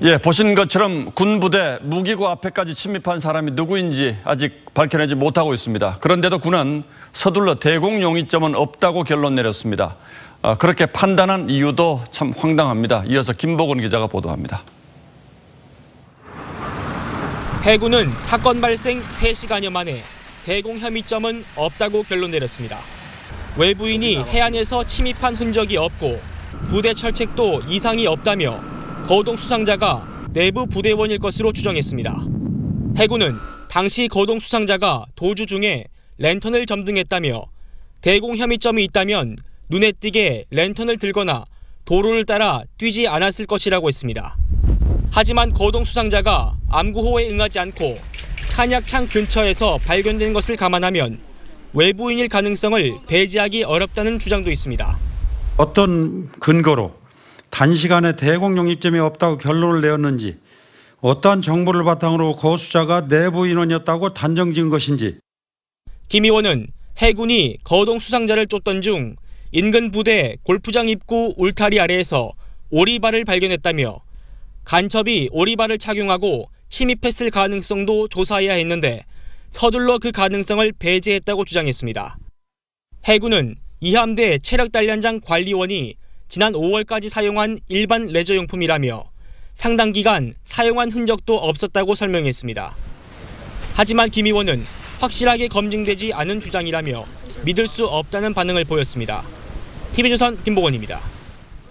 예, 보신 것처럼 군부대 무기고 앞에까지 침입한 사람이 누구인지 아직 밝혀내지 못하고 있습니다. 그런데도 군은 서둘러 대공 용의점은 없다고 결론 내렸습니다. 아, 그렇게 판단한 이유도 참 황당합니다. 이어서 김보근 기자가 보도합니다. 해군은 사건 발생 3시간여 만에 대공 혐의점은 없다고 결론 내렸습니다. 외부인이 해안에서 침입한 흔적이 없고 부대 철책도 이상이 없다며 거동 수상자가 내부 부대원일 것으로 추정했습니다. 해군은 당시 거동 수상자가 도주 중에 랜턴을 점등했다며 대공 혐의점이 있다면 눈에 띄게 랜턴을 들거나 도로를 따라 뛰지 않았을 것이라고 했습니다. 하지만 거동 수상자가 암구호에 응하지 않고 탄약창 근처에서 발견된 것을 감안하면 외부인일 가능성을 배제하기 어렵다는 주장도 있습니다. 어떤 근거로 단시간에 대공용 입점이 없다고 결론을 내었는지 어떠한 정보를 바탕으로 거수자가 내부 인원이었다고 단정 지은 것인지 김 의원은 해군이 거동 수상자를 쫓던 중 인근 부대 골프장 입구 울타리 아래에서 오리발을 발견했다며 간첩이 오리발을 착용하고 침입했을 가능성도 조사해야 했는데 서둘러 그 가능성을 배제했다고 주장했습니다. 해군은 이함대 체력 단련장 관리원이 지난 5월까지 사용한 일반 레저용품이라며 상당 기간 사용한 흔적도 없었다고 설명했습니다. 하지만 김 의원은 확실하게 검증되지 않은 주장이라며 믿을 수 없다는 반응을 보였습니다. TV조선 김보건입니다.